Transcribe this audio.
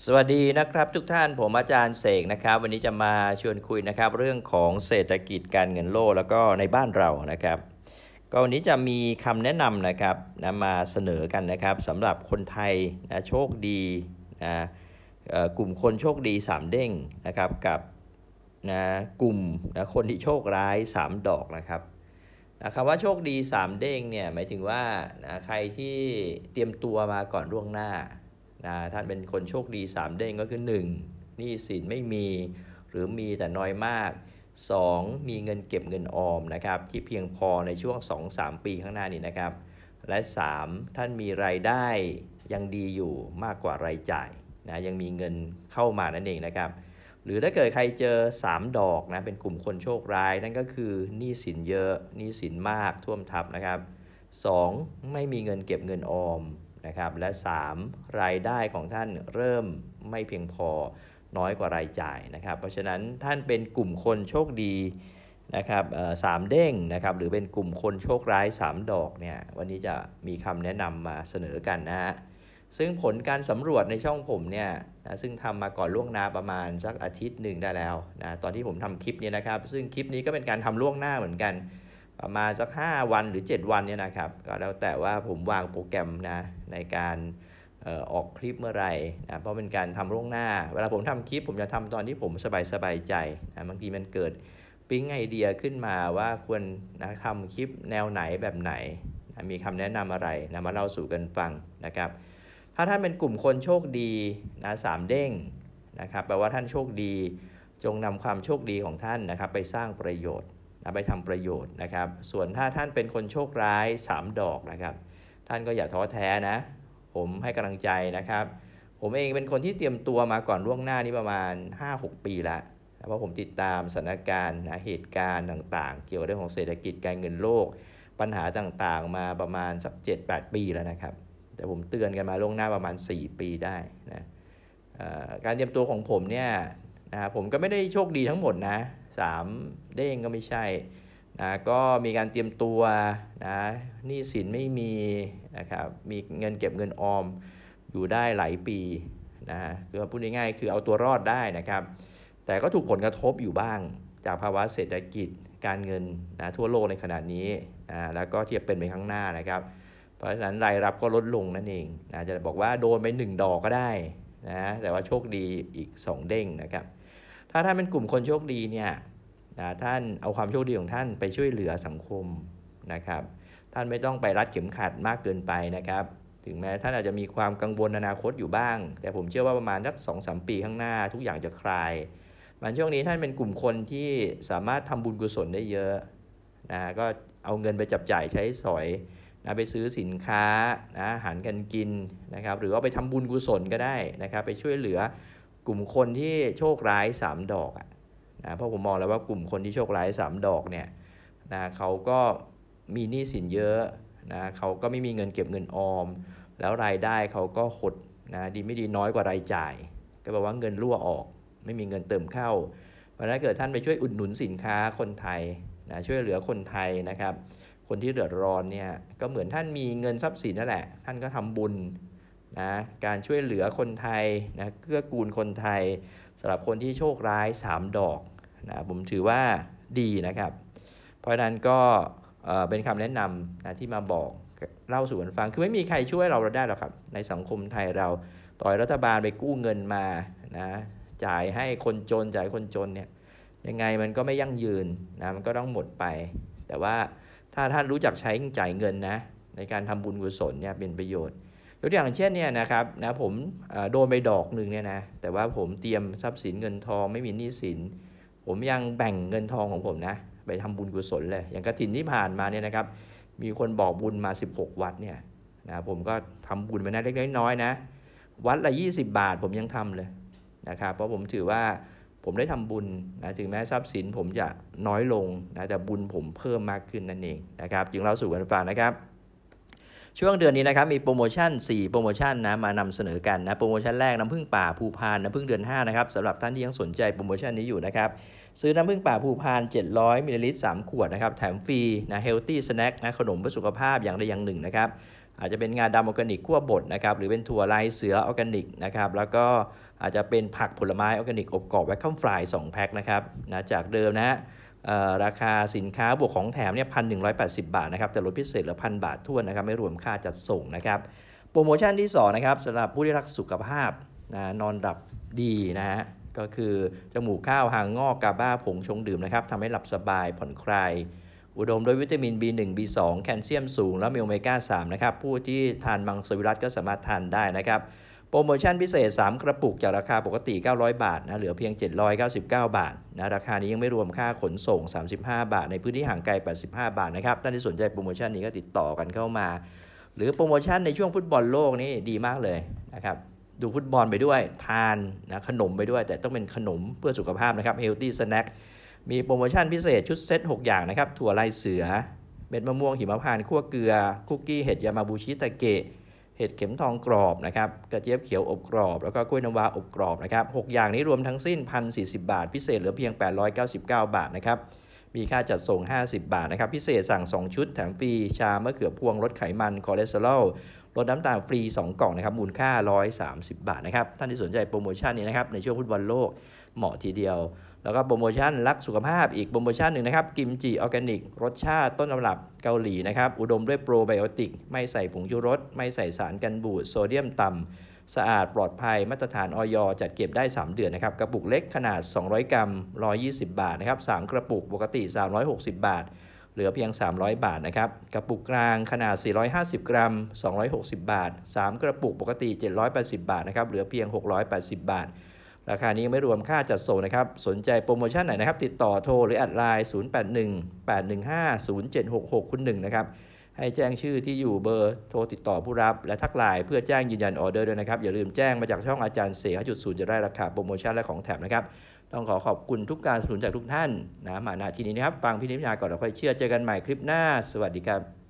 สวัสดีนะครับทุกท่านผมอาจารย์เสกนะครับ วันนี้จะมาชวนคุยนะครับ เรื่องของเศรษฐกิจการเงินโลกแล้วก็ในบ้านเรานะครับ ก็วันนี้จะมีคำแนะนำนะครับนะมาเสนอกันนะครับสำหรับคนไทยนะโชคดีนะเอ่อกลุ่มคนโชคดี 3 เด้งนะครับกับนะกลุ่มนะคนที่โชคร้าย 3 ดอกนะครับนะคำว่าโชคดี 3 เด้งเนี่ยหมายถึงว่านะใครที่เตรียมตัวมาก่อนล่วงหน้า นะท่านเป็นคนโชคดี 3 เด้งก็คือ 1. หนี้สินไม่มีหรือมีแต่น้อยมาก 2. มีเงินเก็บเงินออมนะครับที่เพียงพอในช่วง 2-3 ปีข้างหน้านี้นะครับ และ 3. ท่านมีรายได้ยังดีอยู่มากกว่ารายจ่ายนะยังมีเงินเข้ามานั่นเองนะครับ หรือถ้าเกิดใครเจอ 3 ดอกนะเป็นกลุ่มคนโชคร้ายนั่นก็คือหนี้สินเยอะหนี้สินมากท่วมทับนะครับ 2. ไม่มีเงินเก็บเงินออม นะครับและ 3. รายได้ของท่านเริ่มไม่เพียงพอน้อยกว่ารายจ่ายนะครับ เพราะฉะนั้นท่านเป็นกลุ่มคนโชคดีนะครับสามเด้งนะครับหรือเป็นกลุ่มคนโชคร้าย 3 ดอกเนี่ยวันนี้จะมีคำแนะนำมาเสนอกันนะฮะซึ่งผลการสำรวจในช่องผมเนี่ยนะซึ่งทำมาก่อนล่วงหน้าประมาณสักอาทิตย์หนึ่งได้แล้วนะตอนที่ผมทำคลิปนี้นะครับ ซึ่งคลิปนี้ก็เป็นการทำล่วงหน้าเหมือนกัน ประมาณสัก 5 วันหรือ 7 วันเนี่ยนะครับ ก็แล้วแต่ว่าผมวางโปรแกรมนะในการออออกคลิปเมื่อไหร่นะเพราะเป็นการทำล่วงหน้า เวลาผมทำคลิปผมจะทำตอนที่ผมสบายสบายใจนะบางทีมันเกิดปิ๊งไอเดียขึ้นมาว่าควรนะทำคลิปแนวไหนแบบไหนนะมีคำแนะนำอะไรนะมาเล่าสู่กันฟังนะครับ ถ้าท่านเป็นกลุ่มคนโชคดีนะสามเด้งนะครับแปลว่าท่านโชคดี จงนำความโชคดีของท่านนะครับ ไปสร้างประโยชน์ นะไปทำประโยชน์นะครับ ส่วนถ้าท่านเป็นคนโชคร้าย 3 ดอกนะครับ ท่านก็อย่าท้อแท้นะ ผมให้กำลังใจนะครับ ผมเองเป็นคนที่เตรียมตัวมาก่อนล่วงหน้านี้ประมาณ 5-6 ปีแล้วนะเพราะผมติดตามสถานการณ์นะเหตุการณ์ต่างๆ เกี่ยวกับเรื่องของเศรษฐกิจการเงินโลก ปัญหาต่างๆ มาประมาณสัก 7-8 ปีแล้วนะครับ แต่ผมเตือนกันมาล่วงหน้าประมาณ 4 ปีได้นะการเตรียมตัวของผมเนี่ย นะผมก็ไม่ได้โชคดีทั้งหมดนะสามเด้งก็ไม่ใช่นะก็มีการเตรียมตัวนะหนี้สินไม่มีนะครับมีเงินเก็บเงินออมอยู่ได้หลายปีนะคือพูดง่ายๆคือเอาตัวรอดได้นะครับ แต่ก็ถูกผลกระทบอยู่บ้างจากภาวะเศรษฐกิจการเงินนะทั่วโลกในขณะนี้นะแล้วก็ทียบเป็นไปข้างหน้านะครับ เพราะฉะนั้นรายรับก็ลดลงนั่นเองนะจะบอกว่าโดนไป 1 ดอกก็ได้นะแต่ว่าโชคดีอีก 2 เด้งนะครับ ถ้าท่านเป็นกลุ่มคนโชคดีเนี่ยนะท่านเอาความโชคดีของท่านไปช่วยเหลือสังคมนะครับ ท่านไม่ต้องไปรัดเข็มขัดมากเกินไปนะครับ ถึงแม้ท่านอาจจะมีความกังวลอนาคตอยู่บ้าง แต่ผมเชื่อว่าประมาณสักสองสามปีข้างหน้าทุกอย่างจะคลาย มันช่วงนี้ท่านเป็นกลุ่มคนที่สามารถทำบุญกุศลได้เยอะนะก็เอาเงินไปจับจ่ายใช้สอยนะไปซื้อสินค้านะอาหารกันกินนะครับ หรือว่าไปทำบุญกุศลก็ได้นะครับ ไปช่วยเหลือ กลุ่มคนที่โชคร้าย 3 ดอกอะนะเพราะผมมองแล้วว่ากลุ่มคนที่โชคร้าย 3 ดอกเนี่ยนะเขาก็มีหนี้สินเยอะนะเขาก็ไม่มีเงินเก็บเงินออม แล้วรายได้เขาก็หดนะดีไม่ดีน้อยกว่ารายจ่าย ก็แปลว่าเงินรั่วออก ไม่มีเงินเติมเข้า เพราะนั้นเกิดท่านไปช่วยอุดหนุนสินค้าคนไทยนะช่วยเหลือคนไทยนะครับ คนที่เดือดร้อนเนี่ยก็เหมือนท่านมีเงินทรัพย์สินนั่นแหละ ท่านก็ทำบุญ นะการช่วยเหลือคนไทยนะเกื้อกูลคนไทยสำหรับคนที่โชคร้าย 3 ดอกนะผมถือว่าดีนะครับ เพราะนั้นก็เป็นคำแนะนำนะที่มาบอกเล่าสู่กันฟัง คือไม่มีใครช่วยเราได้หรอกครับ ในสังคมไทยเราต่อยรัฐบาลไปกู้เงินมานะจ่ายให้คนจนจ่ายคนจนเนี่ยยังไงมันก็ไม่ยั่งยืนนะมันก็ต้องหมดไป แต่ว่าถ้าท่านรู้จักใช้จ่ายเงินนะในการทำบุญกุศลเนี่ยเป็นประโยชน์ ยกตัวอย่างเช่นเนี่ยนะครับนะผมโดนไปดอกหนึ่งเนี่ยนะแต่ว่าผมเตรียมทรัพย์สินเงินทองไม่มีหนี้สิน ผมยังแบ่งเงินทองของผมนะไปทำบุญกุศลเลยอย่างกระถินที่ผ่านมาเนี่ยนะครับ มีคนบอกบุญมา 16 วัดเนี่ยนะผมก็ทำบุญไปนะเล็กน้อยนะ วัดละ 20 บาทผมยังทำเลยนะครับเพราะผมถือว่าผมได้ทำบุญนะถึงแม้ทรัพย์สินผมจะน้อยลงนะแต่บุญผมเพิ่มมากขึ้นนั่นเองนะครับ จึงเล่าสู่กันฟังนะครับ ช่วงเดือนนี้นะครับมีโปรโมชั่น 4 โปรโมชั่นนะมานำเสนอกันนะโปรโมชั่นแรกน้ำผึ้งป่าภูพานน้ำผึ้งเดือน5นะครับสำหรับท่านที่ยังสนใจโปรโมชั่นนี้อยู่นะครับซื้อน้ำผึ้งป่าภูพาน 700มิลลิลิตร3ขวดนะครับแถมฟรีนะ healthy snack นะขนมเพื่อสุขภาพอย่างใดอย่างหนึ่งนะครับอาจจะเป็นงาดำออร์แกนิกคั่วบดนะครับหรือเป็นถั่วลายเสือออร์แกนิกนะครับแล้วก็อาจจะเป็นผักผลไม้ออร์แกนิกอบกรอบ vacuum fry 2แพ็คนะครับนะจากเดิมนะฮะ ราคาสินค้าบวกของแถมเนี่ยพันหนึ่งบาทนะครับแต่ลดพิเศษเหลือพันบาททวนนะครับไม่รวมค่าจัดส่งนะครับโปรโมชั่นที่2นะครับสำหรับผู้ที่รักสุขภาพนะนอนหลับดีนะฮะก็คือจมูกข้าวหางงอกกาบ้าผงชงดื่มนะครับทำให้หลับสบายผ่อนคลายอุดมด้วยวิตามิน B1 B2 แคลเซียมสูง และมีโอเมก้า 3 นะครับ ผู้ที่ทานมังสวิรัตก็สามารถทานได้นะครับ โปรโมชั่นพิเศษ 3 กระปุกจากราคาปกติ 900 บาทนะเหลือเพียง 799 บาทนะราคานี้ยังไม่รวมค่าขนส่ง 35 บาท ในพื้นที่ห่างไกล 85 บาทนะครับท่านที่สนใจโปรโมชั่นนี้ก็ติดต่อกันเข้ามา หรือโปรโมชั่นในช่วงฟุตบอลโลกนี่ดีมากเลยนะครับดูฟุตบอลไปด้วยทานนะขนมไปด้วย แต่ต้องเป็นขนมเพื่อสุขภาพนะครับ healthy snack มีโปรโมชั่นพิเศษชุดเซต6 อย่างนะครับถั่วลายเสือเม็ดมะม่วงหิมพานต์คั่วเกลือคุกกี้เห็ดยามาบูชิตะเกะ เห็ดเข็มทองกรอบนะครับกระเจี๊ยบเขียวอบกรอบ แล้วก็กล้วยน้ำว้าอบกรอบนะครับหกอย่างนี้รวมทั้งสิ้น 1,040 บาท พิเศษเหลือเพียง 899 บาทนะครับมีค่าจัดส่ง 50 บาทนะครับ พิเศษสั่ง 2 ชุด แถมฟรี ชามะเขือพวงลดไขมัน คอเลสเตอรอล ลดน้ำตาลฟรี 2 กล่องนะครับมูลค่า 130 บาทนะครับท่านที่สนใจโปรโมชั่นนี้นะครับในช่วงฟุตบอลโลกเหมาะทีเดียว แล้วก็โปรโมชั่นรักสุขภาพอีกโปรโมชั่นหนึ่งนะครับกิมจิออร์แกนิก รสชาติต้นตำรับเกาหลีนะครับอุดมด้วยโปรไบโอติก ไม่ใส่ผงชูรส ไม่ใส่สารกันบูดโซเดียมต่ำสะอาดปลอดภัยมาตรฐานอย.จัดเก็บได้ 3 เดือนนะครับกระปุกเล็กขนาด 200 กรัม 120 บาทนะครับ3กระปุกปกติ 360 บาท เหลือเพียง 300 บาทนะครับ กระปุกกลางขนาด 450 กรัม 260 บาท 3 กระปุกปกติ 780 บาทนะครับ เหลือเพียง 680 บาท ราคานี้ไม่รวมค่าจัดส่งนะครับ สนใจโปรโมชั่นไหนนะครับ ติดต่อโทรหรือ add ไลน์ 0818150766คุณหนึ่งนะครับ ให้แจ้งชื่อที่อยู่เบอร์โทรติดต่อผู้รับ และทักไลน์เพื่อแจ้งยืนยันออเดอร์ด้วยนะครับ อย่าลืมแจ้งมาจากช่องอาจารย์เสกจุดศูนย์จะได้ราคาโปรโมชั่นและของแถมนะครับต้องขอขอบคุณทุกการสนับสนุนจากทุกท่านนะมาณที่นี้นะครับ ฟังพี่นิพนธ์ก่อนแล้วค่อยเชื่อเจอกันใหม่คลิปหน้า สวัสดีครับ